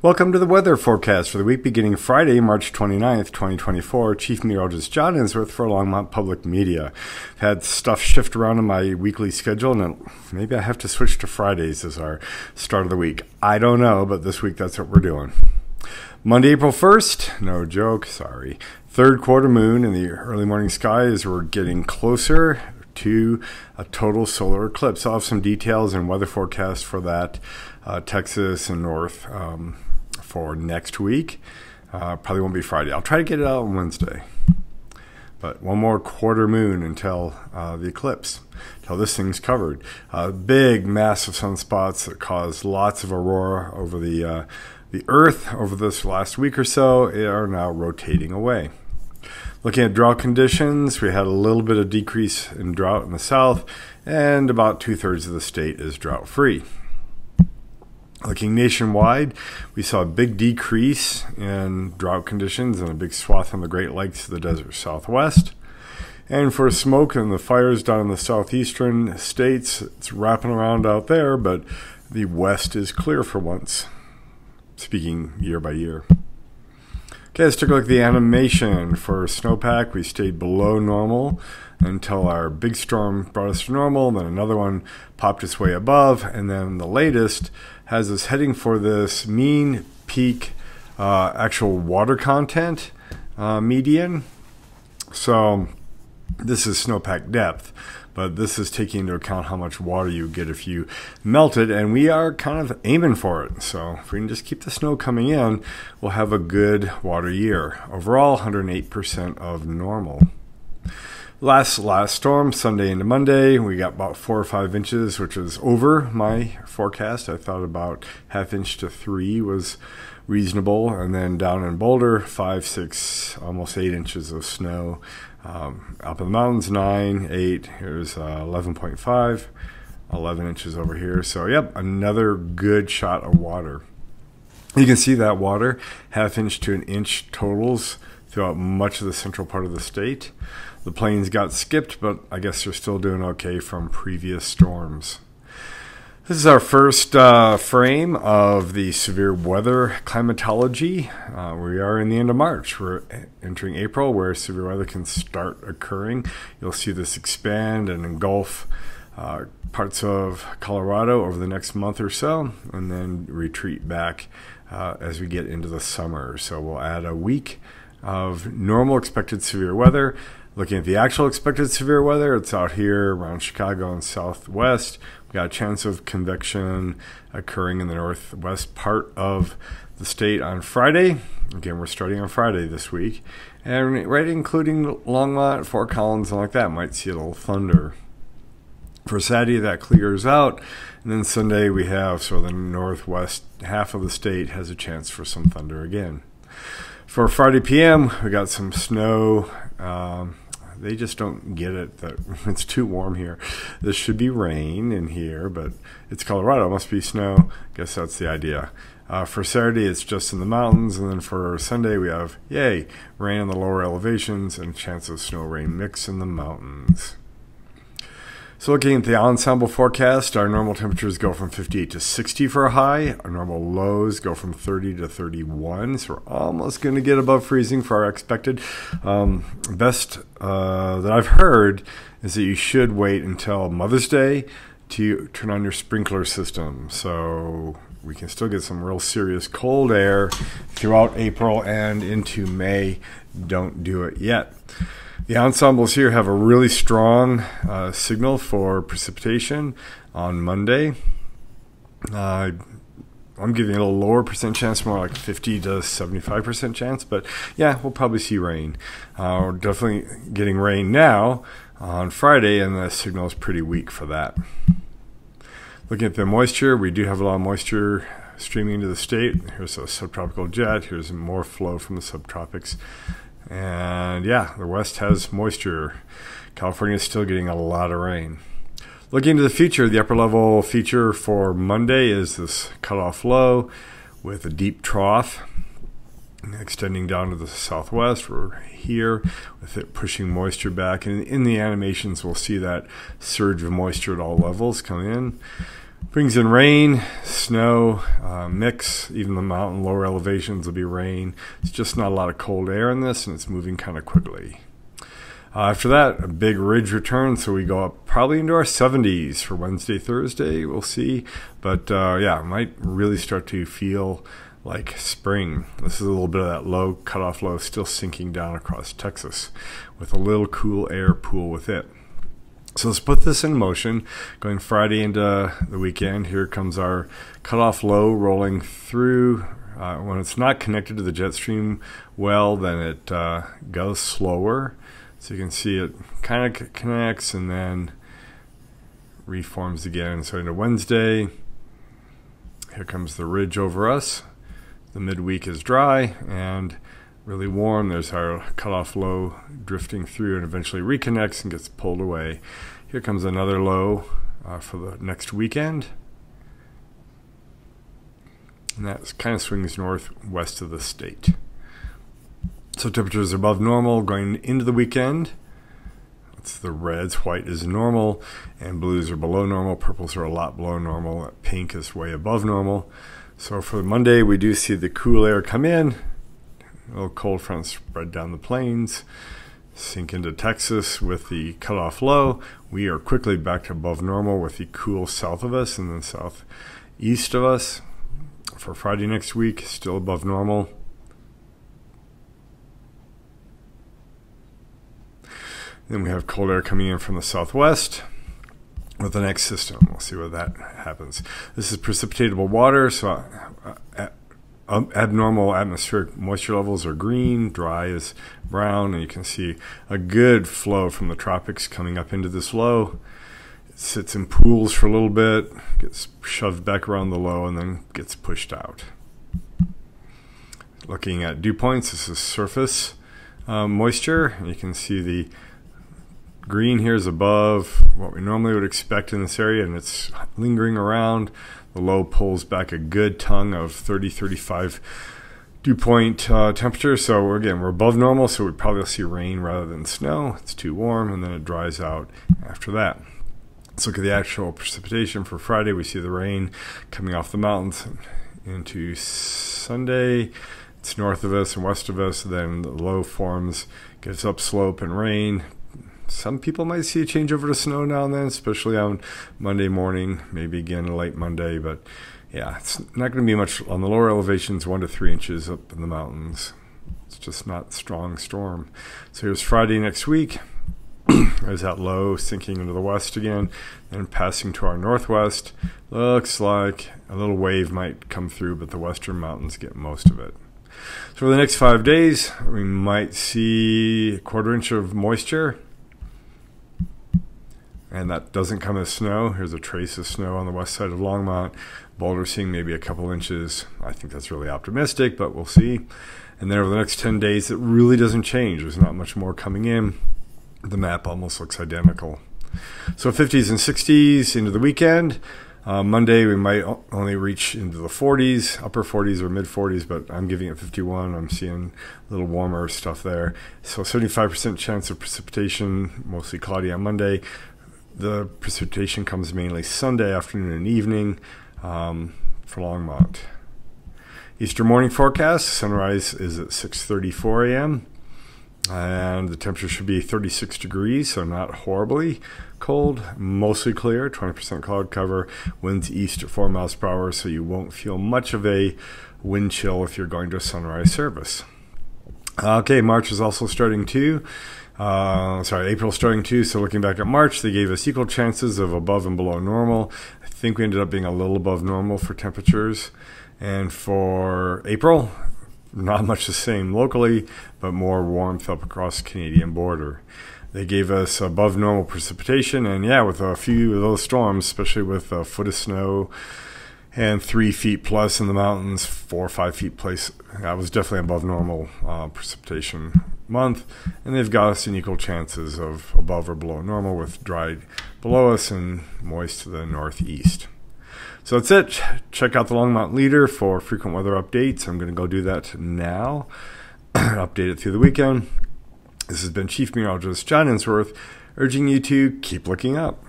Welcome to the weather forecast for the week beginning Friday, March 29th, 2024. Chief Meteorologist John Ensworth for Longmont Public Media. I've had stuff shift around in my weekly schedule, and maybe I have to switch to Fridays as our start of the week. I don't know, but this week that's what we're doing. Monday, April 1st, no joke, sorry. Third quarter moon in the early morning sky as we're getting closer to a total solar eclipse. I'll have some details and weather forecast for that, uh, Texas and North. Um, for next week. Uh, probably won't be Friday. I'll try to get it out on Wednesday. But one more quarter moon until uh, the eclipse, until this thing's covered. Uh, big, massive sunspots that cause lots of aurora over the uh, the Earth over this last week or so are now rotating away. Looking at drought conditions, we had a little bit of decrease in drought in the south, and about two thirds of the state is drought free. Looking nationwide, we saw a big decrease in drought conditions and a big swath on the Great Lakes of the desert southwest. And for smoke and the fires down in the southeastern states, it's wrapping around out there, but the west is clear for once, speaking year by year. Okay, let's take a look at the animation for snowpack. We stayed below normal until our big storm brought us to normal. Then another one popped its way above, and then the latest has us heading for this mean peak uh, actual water content uh, median. So this is snowpack depth, but this is taking into account how much water you get if you melt it, and we are kind of aiming for it. So if we can just keep the snow coming in, we'll have a good water year. Overall, 108% of normal. Last last storm, Sunday into Monday, we got about four or five inches, which was over my forecast. I thought about half inch to three was reasonable, and then down in Boulder, five, six, almost eight inches of snow. Um, up in the mountains, nine, eight. Here's uh, 11.5, 11 inches over here. So, yep, another good shot of water. You can see that water, half inch to an inch totals throughout much of the central part of the state. The plains got skipped, but I guess they're still doing okay from previous storms. This is our first uh, frame of the severe weather climatology. Uh, we are in the end of March. We're entering April where severe weather can start occurring. You'll see this expand and engulf uh, parts of Colorado over the next month or so, and then retreat back uh, as we get into the summer. So we'll add a week of normal expected severe weather. Looking at the actual expected severe weather, it's out here around Chicago and southwest. We got a chance of convection occurring in the northwest part of the state on Friday. Again, we're starting on Friday this week. And right including Longmont, Fort Collins, and like that, might see a little thunder. For Saturday, that clears out. And then Sunday, we have, so the northwest half of the state has a chance for some thunder again. For Friday PM, we got some snow. Um, they just don't get it that it's too warm here. This should be rain in here, but it's Colorado. It must be snow. Guess that's the idea. Uh, for Saturday, it's just in the mountains, and then for Sunday, we have yay rain in the lower elevations and chance of snow rain mix in the mountains. So looking at the ensemble forecast, our normal temperatures go from 58 to 60 for a high. Our normal lows go from 30 to 31. So we're almost going to get above freezing for our expected. Um, best uh, that I've heard is that you should wait until Mother's Day to turn on your sprinkler system. So we can still get some real serious cold air throughout April and into May. Don't do it yet. The ensembles here have a really strong uh, signal for precipitation on Monday. Uh, I'm giving it a lower percent chance, more like 50 to 75% chance, but yeah, we'll probably see rain. Uh, we're definitely getting rain now on Friday, and the signal is pretty weak for that. Looking at the moisture, we do have a lot of moisture streaming into the state. Here's a subtropical jet. Here's more flow from the subtropics. And yeah, the west has moisture. California is still getting a lot of rain. Looking into the future, the upper level feature for Monday is this cutoff low with a deep trough extending down to the southwest. We're here with it pushing moisture back. And in the animations, we'll see that surge of moisture at all levels come in. Brings in rain, snow, uh, mix. Even the mountain lower elevations will be rain. It's just not a lot of cold air in this, and it's moving kind of quickly. Uh, after that, a big ridge return, so we go up probably into our 70s for Wednesday, Thursday. We'll see, but uh, yeah, might really start to feel like spring. This is a little bit of that low cutoff low still sinking down across Texas, with a little cool air pool with it. So let's put this in motion. Going Friday into the weekend, here comes our cutoff low rolling through. Uh, when it's not connected to the jet stream well, then it uh, goes slower so you can see it kind of connects and then reforms again. So into Wednesday, here comes the ridge over us. The midweek is dry and really warm. There's our cutoff low drifting through and eventually reconnects and gets pulled away. Here comes another low uh, for the next weekend. And that kind of swings northwest of the state. So temperatures above normal going into the weekend. It's the reds, white is normal, and blues are below normal. Purples are a lot below normal. Pink is way above normal. So for Monday, we do see the cool air come in. A little cold front spread down the plains, sink into Texas with the cutoff low. We are quickly back to above normal with the cool south of us and then southeast of us. For Friday next week, still above normal. Then we have cold air coming in from the southwest with the next system. We'll see what that happens. This is precipitatable water, so uh, uh, abnormal atmospheric moisture levels are green, dry is brown, and you can see a good flow from the tropics coming up into this low. It sits in pools for a little bit, gets shoved back around the low, and then gets pushed out. Looking at dew points, this is surface uh, moisture. You can see the Green here is above what we normally would expect in this area, and it's lingering around. The low pulls back a good tongue of 30, 35 dew point uh, temperature. So again, we're above normal, so we probably see rain rather than snow. It's too warm, and then it dries out after that. Let's look at the actual precipitation for Friday. We see the rain coming off the mountains into Sunday. It's north of us and west of us. Then the low forms, gives up slope and rain, some people might see a change over to snow now and then, especially on Monday morning, maybe again late Monday. But yeah, it's not going to be much on the lower elevations, one to three inches up in the mountains. It's just not strong storm. So here's Friday next week. There's that low sinking into the west again and passing to our northwest. Looks like a little wave might come through, but the western mountains get most of it. So for the next five days, we might see a quarter inch of moisture and that doesn't come as snow. Here's a trace of snow on the west side of Longmont. Boulder seeing maybe a couple inches. I think that's really optimistic, but we'll see. And then over the next 10 days, it really doesn't change. There's not much more coming in. The map almost looks identical. So 50s and 60s into the weekend. Uh, Monday, we might only reach into the 40s, upper 40s or mid 40s, but I'm giving it 51. I'm seeing a little warmer stuff there. So 75% chance of precipitation, mostly cloudy on Monday. The precipitation comes mainly Sunday afternoon and evening um, for Longmont. Easter morning forecast: sunrise is at 6:34 a.m. and the temperature should be 36 degrees, so not horribly cold. Mostly clear, 20% cloud cover. Winds east at 4 miles per hour, so you won't feel much of a wind chill if you're going to a sunrise service. Okay, March is also starting too. Uh, sorry, April starting too. So looking back at March, they gave us equal chances of above and below normal. I think we ended up being a little above normal for temperatures. And for April, not much the same locally, but more warmth up across the Canadian border. They gave us above normal precipitation, and yeah, with a few of those storms, especially with a foot of snow and three feet plus in the mountains, four or five feet place. That was definitely above normal uh, precipitation month, and they've got us in equal chances of above or below normal with dry below us and moist to the northeast. So that's it. Check out the Longmont Leader for frequent weather updates. I'm going to go do that now. Update it through the weekend. This has been Chief Meteorologist John Ensworth urging you to keep looking up.